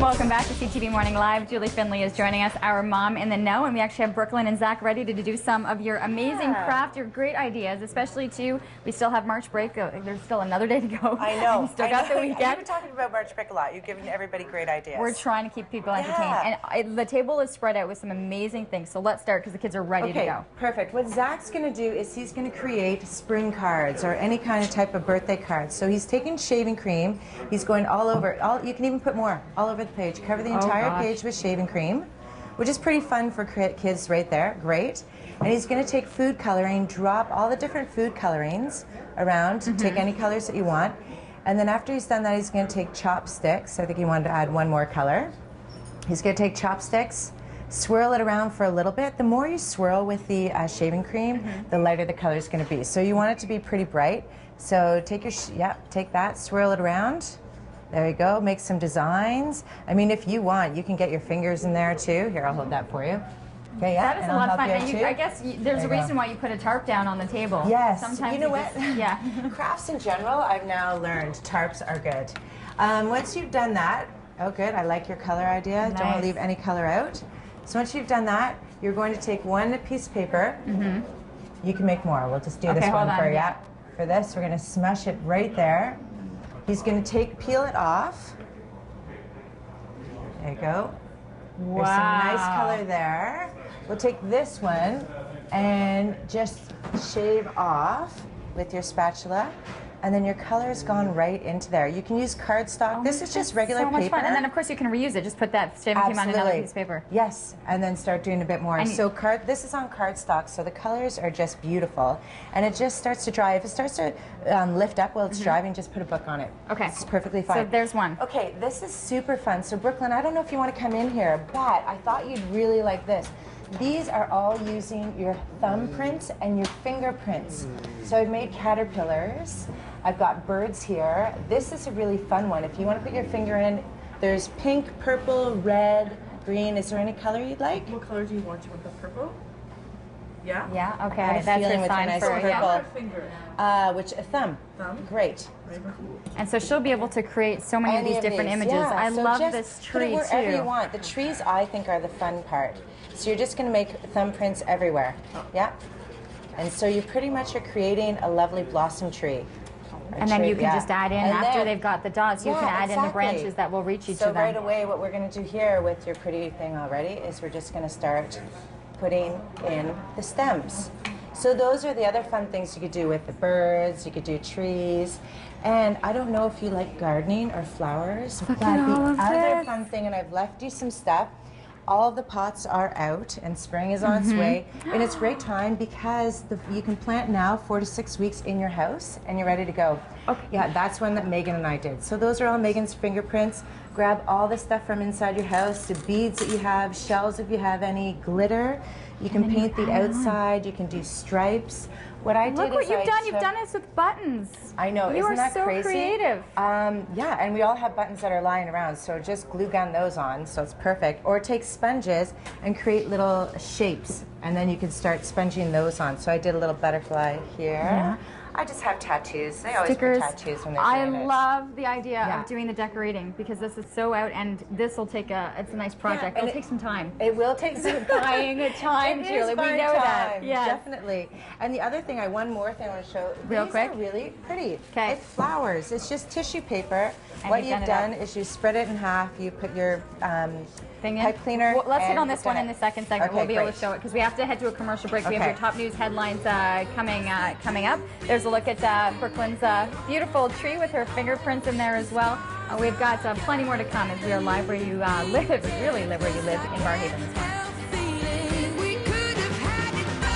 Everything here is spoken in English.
Welcome back to CTV Morning Live. Julie Findlay is joining us, our mom in the know, and we actually have Brooklyn and Zach ready to do some of your amazing Yeah. craft, your great ideas, especially too. We still have March break. uh, There's still another day to go. I know. still I got know. the You've been talking about March Break a lot. You've given everybody great ideas. We're trying to keep people entertained, Yeah. and the table is spread out with some amazing things. So let's start because the kids are ready Okay, to go. perfect. What Zach's going to do is he's going to create spring cards or any kind of type of birthday cards. So he's taking shaving cream. He's going all over. All you can even put more all over page. Cover the Oh, entire gosh. page with shaving cream, which is pretty fun for kids right there. Great. And he's going to take food coloring, drop all the different food colorings around. Mm-hmm. Take any colors that you want. And then after he's done that, he's going to take chopsticks. I think he wanted to add one more color. He's going to take chopsticks, swirl it around for a little bit. The more you swirl with the uh, shaving cream, the lighter the color is going to be. So you want it to be pretty bright. So take your, yeah, take that, swirl it around. There you go. Make some designs. I mean, if you want, you can get your fingers in there too. Here, I'll hold that for you. Okay, yeah. That is a lot of fun. you And you. I guess you, there's There a reason go. why you put a tarp down on the table. Yes. Sometimes you know just- what? yeah. Crafts in general, I've now learned tarps are good. Um, once you've done that, oh, good. I like your color idea. Don't want to leave any color out. So once you've done that, you're going to take one piece of paper. Mm -hmm. You can make more. We'll just do. Okay, this one on, for yeah. For this, we're going to smush it right there. He's going to take peel it off. There you go. There's some nice color there. We'll take this one and just shave off with your spatula. And then your color's gone right into there. You can use cardstock. this is just regular so much paper. fun. And then of course you can reuse it. Just put that cream on another piece of paper. Yes, and then start doing a bit more. And so card, this is on cardstock, so the colors are just beautiful, and it just starts to dry. If it starts to um, lift up while it's drying, just put a book on it. Okay. it's perfectly fine. So there's one. Okay, this is super fun. So Brooklyn, I don't know if you want to come in here, but I thought you'd really like this. These are all using your thumbprint and your fingerprints. So I've made caterpillars. I've got birds here. This is a really fun one. If you want to put your finger in, there's pink, purple, red, green. Is there any color you'd like? What color do you want? You want the purple? Yeah? Yeah. I Okay. had a That's feeling your with your nice for purple. yeah. Finger? Uh, which a thumb. Thumb? Great. And so she'll be able to create so many of Any these different these, images. yeah. I So love just this put it tree wherever too. you want. The trees, I think, are the fun part. So you're just going to make thumbprints everywhere. Yeah. And so you pretty much are creating a lovely blossom tree. And then you can yeah. just add in And after then- they've got the dots. You Yeah, can add in the branches that will reach each so of them. So right away, what we're going to do here with your pretty thing already is we're just going to start putting in the stems. So those are the other fun things you could do with the birds. You could do trees. And I don't know if you like gardening or flowers, but at the other this. fun thing, and I've left you some stuff. All of the pots are out, and spring is on Mm-hmm. its way. And it's great time because the, you can plant now four to six weeks in your house, and you're ready to go. Okay. Yeah, that's one that Megan and I did. So those are all Megan's fingerprints. Grab all the stuff from inside your house, the beads that you have, shells if you have any, glitter. You can paint the outside. You can do stripes. What I did Look what you've I done. You've done this with buttons. I know. You isn't are that so crazy? creative. Um, yeah, and we all have buttons that are lying around, so just glue gun those on, so it's perfect. Or take sponges and create little shapes, and then you can start sponging those on. So I did a little butterfly here. I just have tattoos. They always Stickers. put tattoos when they're I doing it. love the idea Yeah. of doing the decorating because this is so out, and this will take a. It's a nice project. and It'll it- take some time. It will take some Buying a time, It Julie. We know that. time, Yes. definitely. And the other thing, I one more thing I want to show. Real These quick? Are really pretty. 'Kay. It's flowers. It's just tissue paper. And what you've you've done done, is you spread it in half. You put your um, Thing in. pipe cleaner. Well, let's hit on this one in the second segment. Okay, we'll be able to show it because we have to head to a commercial break. We have your top news headlines uh, coming uh, coming up. There's a look at uh, Brooklyn's uh, beautiful tree with her fingerprints in there as well. Uh, we've got uh, plenty more to come as we are live where you uh, live, really live where you live in Barrhaven this morning.